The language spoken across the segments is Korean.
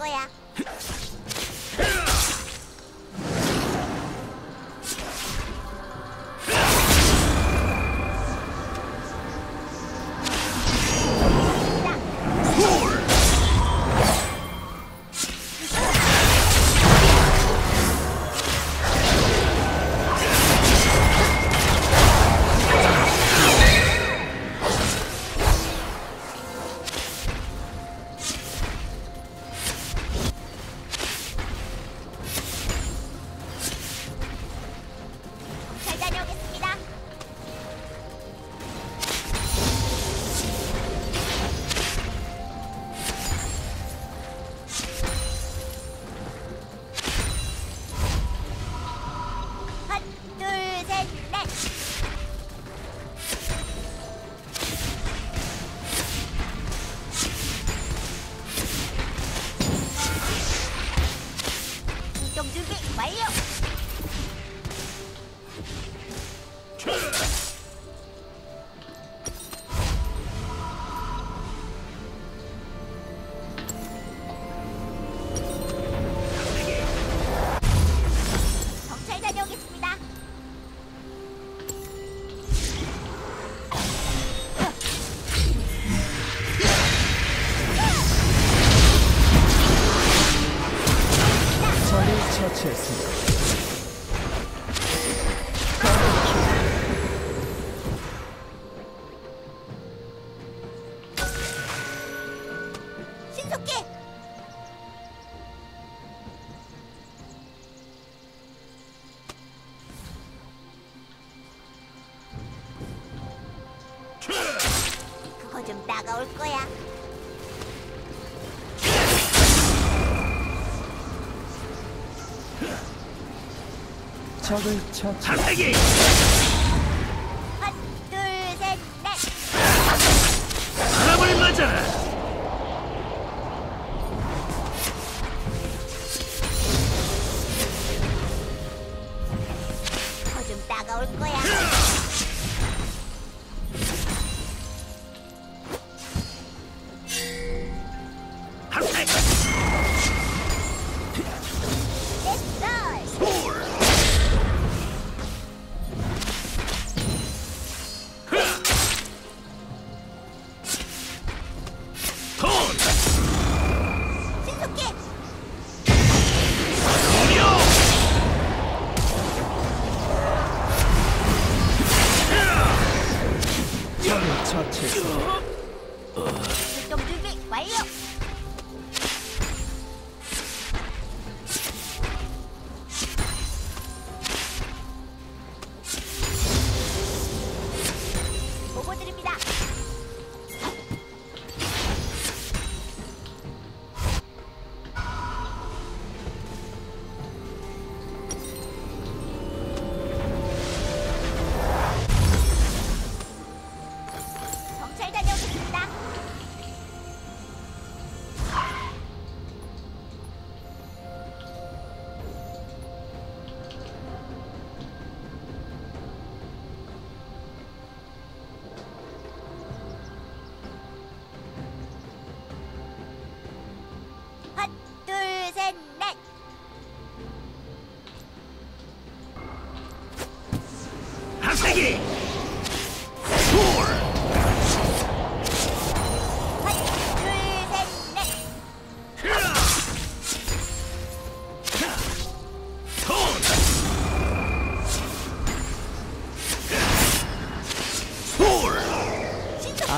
对呀。 나올 거야. 적을 쳐. 기 둘셋 거야. 적을 처치했습니다.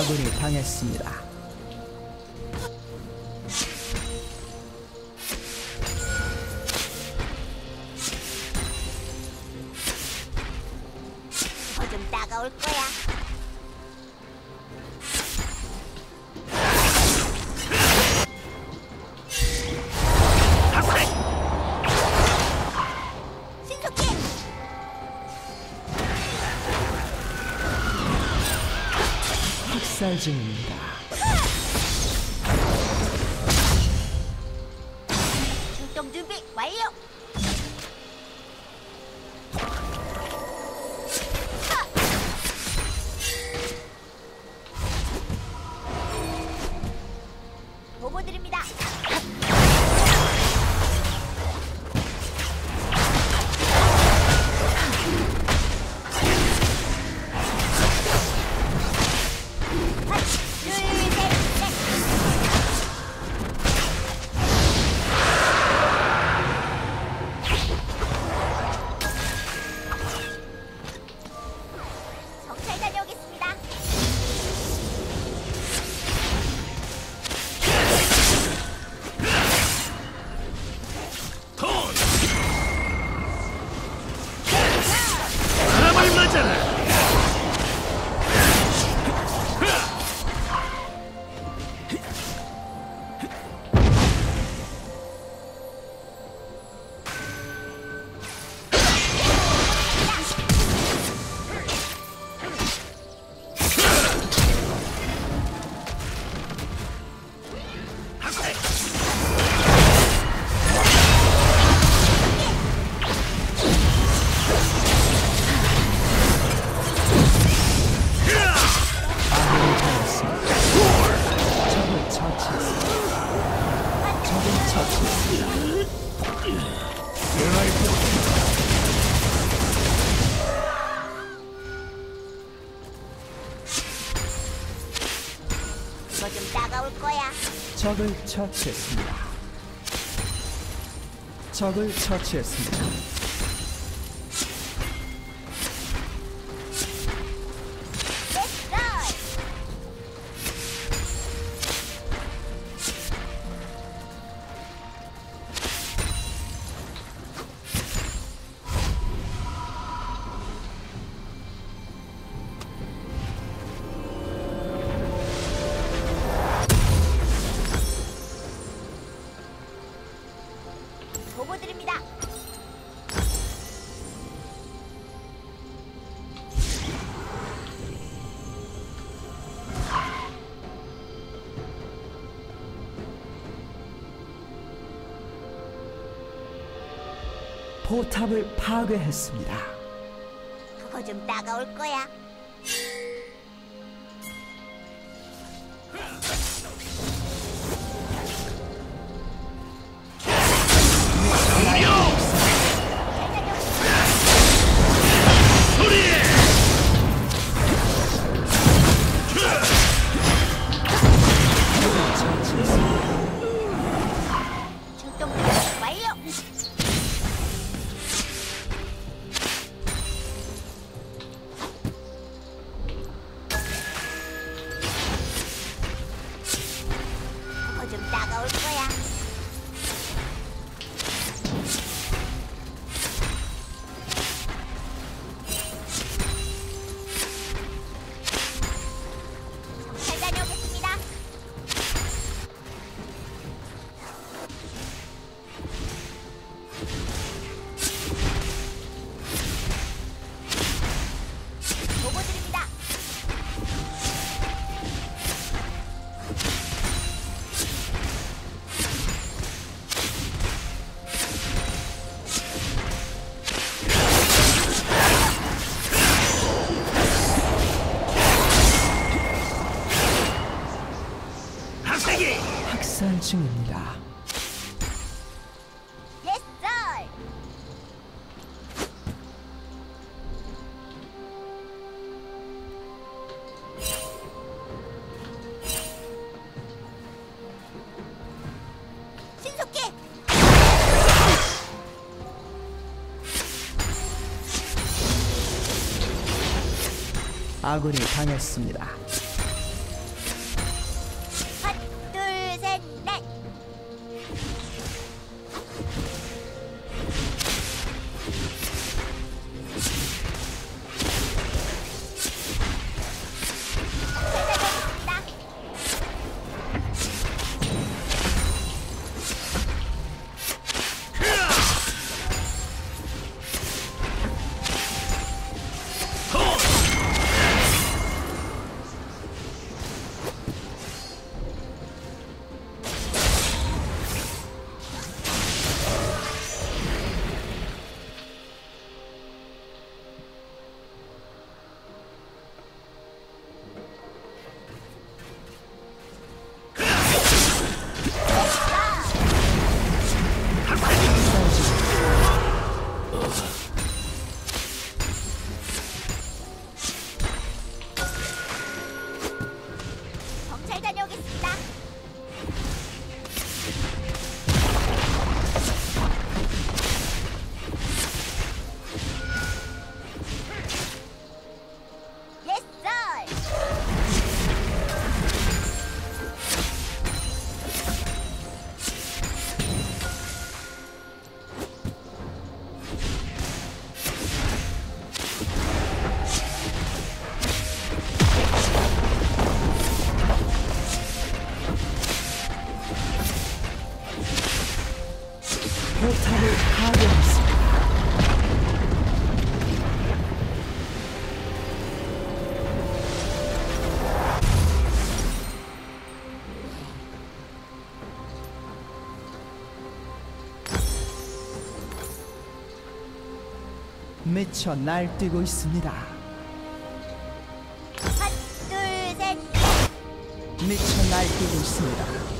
아군이 당했습니다. 再见敏感 뭐좀 따가울 거야. 적을 처치했습니다. 적을 처치했습니다. 포탑을 파괴했습니다. 그거 좀 따가울 거야. 그거 좀 따가울 3층입니다. 아군이 당했습니다. 파괴했습니다. 미쳐 날뛰고 있습니다. 하나 둘 셋 미쳐 날뛰고 있습니다.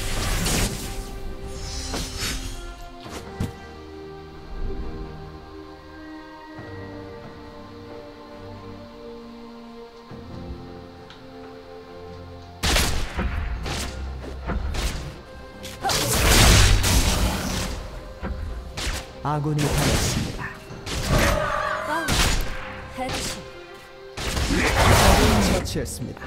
아군이 당했습니다. 헤드샷. 처치했습니다.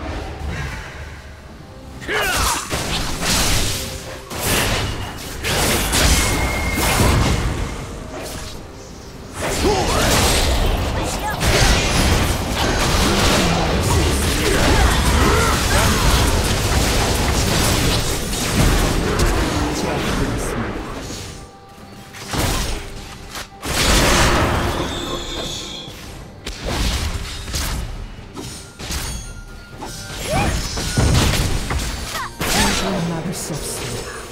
막을 수 없습니다.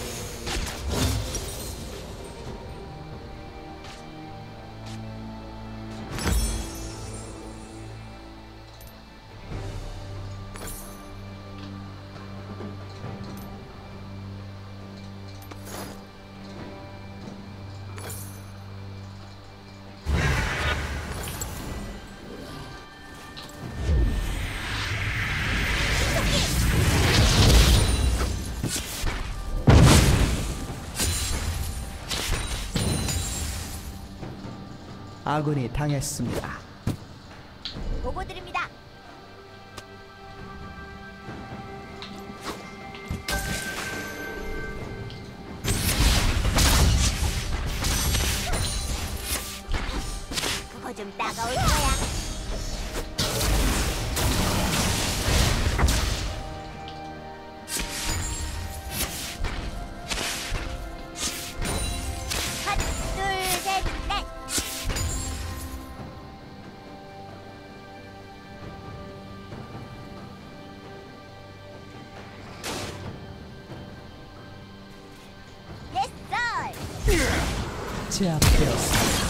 아군이 당했습니다. 보고 드립니다. Chapters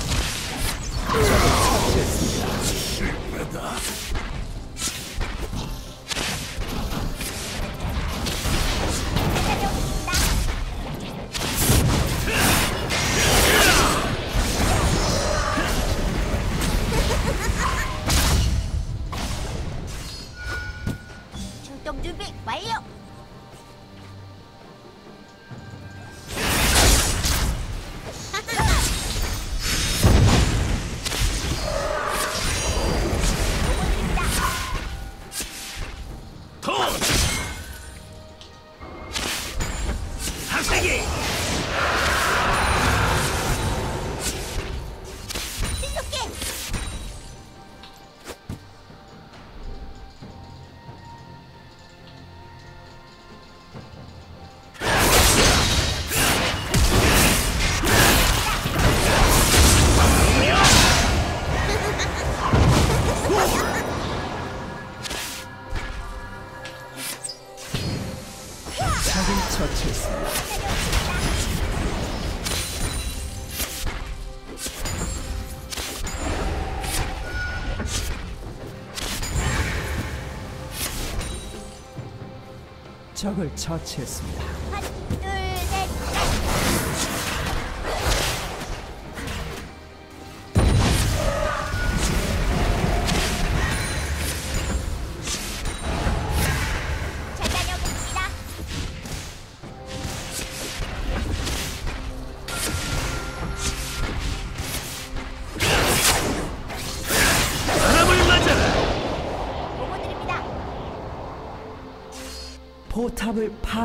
적을 처치했습니다.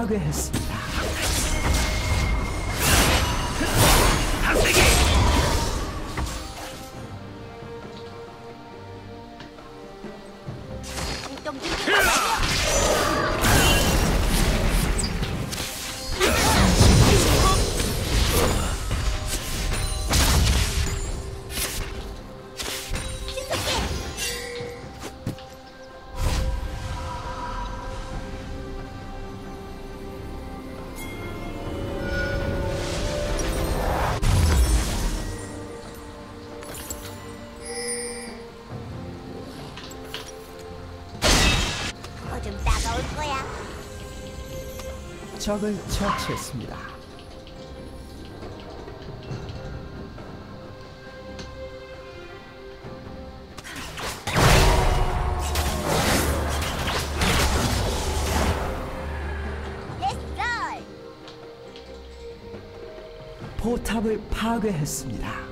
Frage 적을 처치했습니다. 포탑을 파괴했습니다.